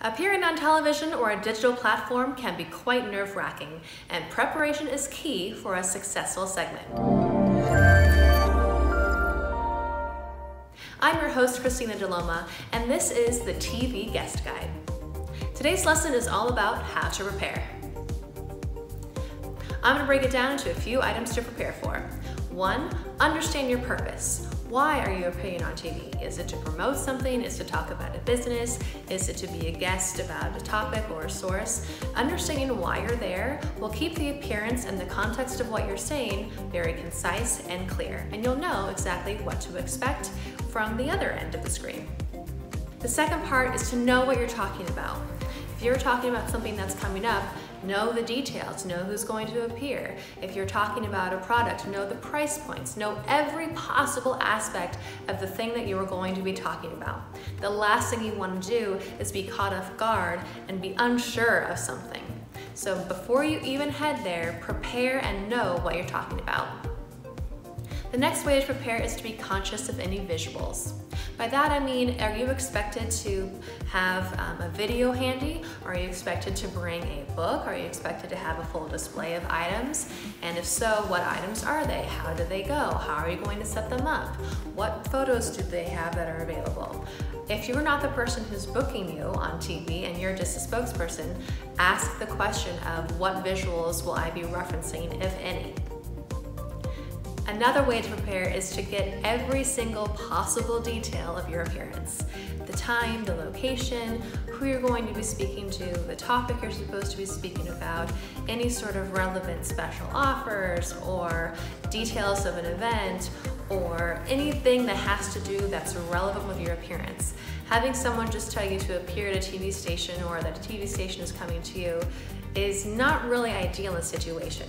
Appearing on television or a digital platform can be quite nerve wracking, and preparation is key for a successful segment. I'm your host, Christina Deloma, and this is the TV Guest Guide. Today's lesson is all about how to prepare. I'm going to break it down into a few items to prepare for. One, understand your purpose. Why are you appearing on TV? Is it to promote something? Is it to talk about a business? Is it to be a guest about a topic or a source? Understanding why you're there will keep the appearance and the context of what you're saying very concise and clear, and you'll know exactly what to expect from the other end of the screen. The second part is to know what you're talking about. If you're talking about something that's coming up, know the details, know who's going to appear. If you're talking about a product, know the price points, know every possible aspect of the thing that you are going to be talking about. The last thing you want to do is be caught off guard and be unsure of something. So before you even head there, prepare and know what you're talking about. The next way to prepare is to be conscious of any visuals. By that I mean, are you expected to have um, a video handy? Are you expected to bring a book? Are you expected to have a full display of items? And if so, what items are they? How do they go? How are you going to set them up? What photos do they have that are available? If you're not the person who's booking you on TV and you're just a spokesperson, ask the question of what visuals will I be referencing, if any. Another way to prepare is to get every single possible detail of your appearance. The time, the location, who you're going to be speaking to, the topic you're supposed to be speaking about, any sort of relevant special offers or details of an event or anything that has to do that's relevant with your appearance. Having someone just tell you to appear at a TV station or that a TV station is coming to you is not really ideal in a situation.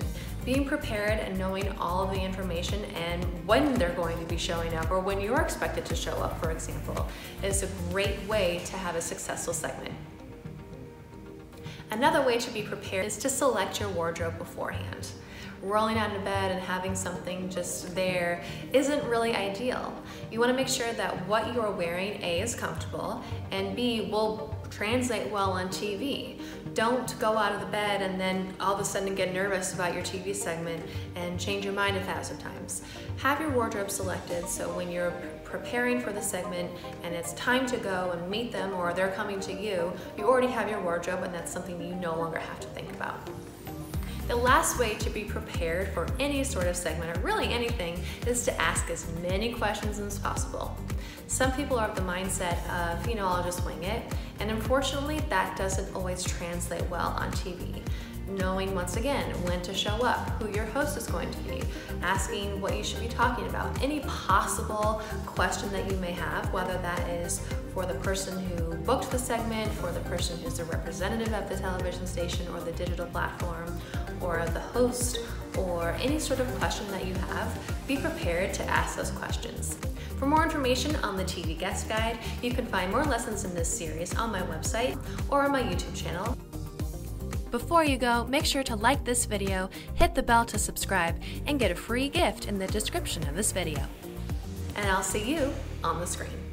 Being prepared and knowing all of the information and when they're going to be showing up or when you're expected to show up, for example, is a great way to have a successful segment. Another way to be prepared is to select your wardrobe beforehand rolling out of bed and having something just there isn't really ideal. You wanna make sure that what you're wearing, A, is comfortable, and B, will translate well on TV. Don't go out of the bed and then all of a sudden get nervous about your TV segment and change your mind a thousand times. Have your wardrobe selected so when you're preparing for the segment and it's time to go and meet them or they're coming to you, you already have your wardrobe and that's something you no longer have to think about. The last way to be prepared for any sort of segment, or really anything, is to ask as many questions as possible. Some people are of the mindset of, you know, I'll just wing it, and unfortunately that doesn't always translate well on TV knowing once again when to show up, who your host is going to be, asking what you should be talking about, any possible question that you may have, whether that is for the person who booked the segment, for the person who's a representative of the television station or the digital platform, or the host, or any sort of question that you have, be prepared to ask those questions. For more information on the TV Guest Guide, you can find more lessons in this series on my website or on my YouTube channel. Before you go, make sure to like this video, hit the bell to subscribe, and get a free gift in the description of this video. And I'll see you on the screen.